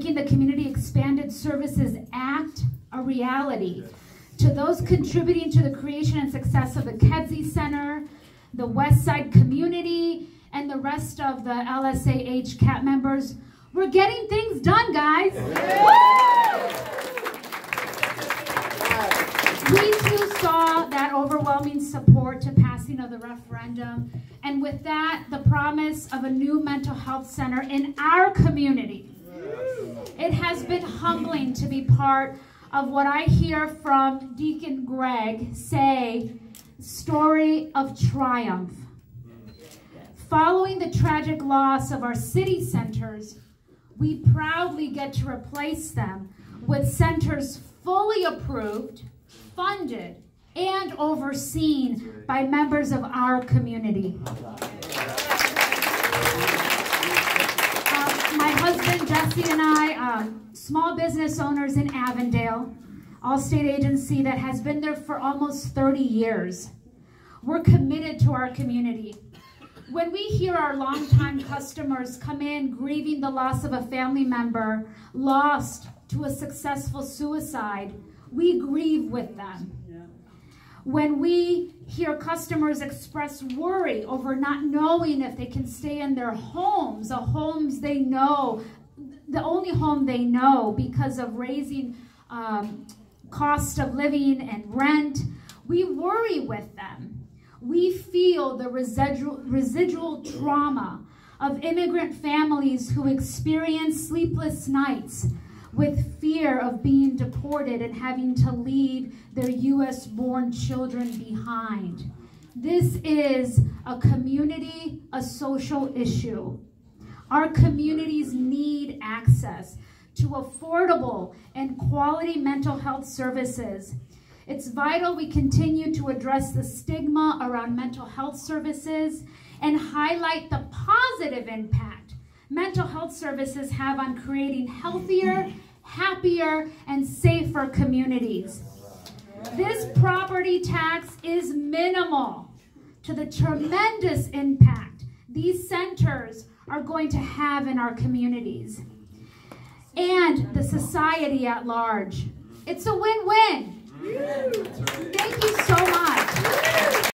making the Community Expanded Services Act a reality. To those contributing to the creation and success of the Kedzie Center, the West Side community, and the rest of the LSAH CAP members, we're getting things done, guys. We too saw that overwhelming support to passing of the referendum, and with that, the promise of a new mental health center in our community. It has been humbling to be part of what I hear from Deacon Greg say, story of triumph. Following the tragic loss of our city centers, we proudly get to replace them with centers fully approved, funded, and overseen by members of our community. Jesse and I, um, small business owners in Avondale, Allstate agency that has been there for almost 30 years. We're committed to our community. When we hear our longtime customers come in grieving the loss of a family member lost to a successful suicide, we grieve with them. When we hear customers express worry over not knowing if they can stay in their homes, the homes they know, the only home they know because of raising um, cost of living and rent, we worry with them we feel the residual, residual trauma of immigrant families who experience sleepless nights with fear of being deported and having to leave their U.S. born children behind. This is a community, a social issue. Our communities need access to affordable and quality mental health services it's vital we continue to address the stigma around mental health services and highlight the positive impact mental health services have on creating healthier, happier, and safer communities. This property tax is minimal to the tremendous impact these centers are going to have in our communities and the society at large. It's a win-win. Mm. Thank you so much.